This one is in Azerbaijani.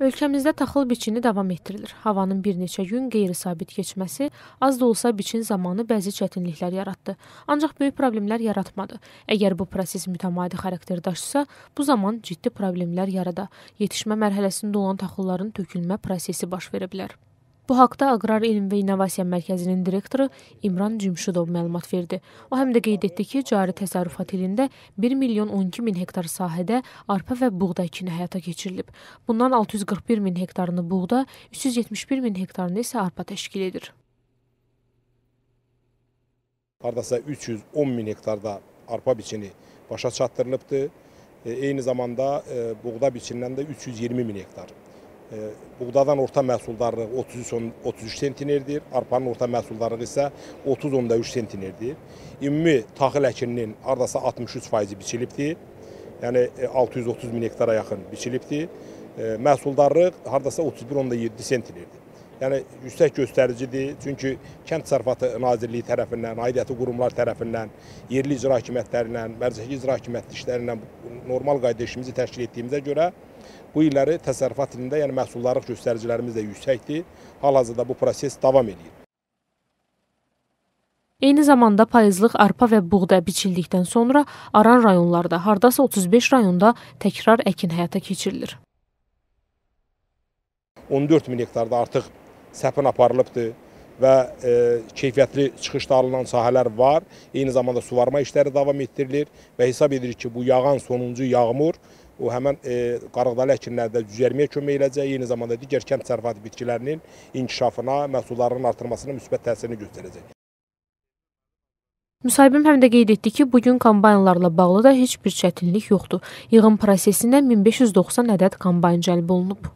Ölkəmizdə taxıl biçini davam etdirilir. Havanın bir neçə gün qeyri-sabit keçməsi az da olsa biçin zamanı bəzi çətinliklər yaratdı. Ancaq böyük problemlər yaratmadı. Əgər bu proses mütəmadi xarakter daşısa, bu zaman ciddi problemlər yarada. Yetişmə mərhələsində olan taxılların tökülmə prosesi baş verə bilər. Bu haqda Aqrar Elm və İnnovasiya Mərkəzinin direktoru İmran Cümşudov məlumat verdi. O həm də qeyd etdi ki, cari təsərrüfat ilində 1 milyon 12 min hektar sahədə arpa və buğda ekini həyata keçirilib. Bundan 641 min hektarını buğda, 371 min hektarını isə arpa təşkil edir. Hardasa 310 min hektarda arpa biçini başa çatdırılıbdır. E, eyni zamanda e, buğda biçinindən də 320 min hektar buğdadan orta məhsuldarlıq 33 sentinerdir, arpanın orta məhsuldarlığı isə 30.3 sentinerdir. Ümumi taxıl əkininin hardasa 63% biçilibdir. Yəni 630 e, min hektara yaxın biçilibdir. Məhsuldarlıq hardasa 31.7 sentinerdir. Yəni yüksək göstəricidir. Çünki Kənd Təsərrüfatı Nazirliyi tərəfindən, aidiyyəti qurumlar tərəfindən, yerli icra hakimiyyətlərindən, mərcəki icra hakimiyyəti işlərindən normal qayda işimizi təşkil etdiyimizə görə Bu illəri təsərrüfat ilində, yəni məhsuldarlıq göstəricilərimiz də yüksəkdir. Hal-hazırda bu proses davam edir. Eyni zamanda payızlıq arpa və buğda biçildikdən sonra aran rayonlarda, hardasa 35 rayonda təkrar əkin həyata keçirilir. 14 min hektarda artıq səpin aparılıbdır və e, keyfiyyətli çıxışda alınan sahələr var. Eyni zamanda suvarma işləri davam etdirilir və hesab edirik ki, bu yağan sonuncu yağmur o həmən e, qarıqdalı əkinlərdə cücərməyə kömək edəcək, eyni zamanda digər kənd təsərrüfatı bitkilərinin inkişafına, məhsullarının artırmasına müsbət təsirini göstərəcək. Müsahibim həm də qeyd etdi ki, bu gün kombaynlarla bağlı da heç bir çətinlik yoxdur. Yığım prosesindən 1590 ədəd kombayn cəlb olunub.